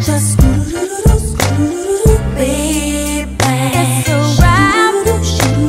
just do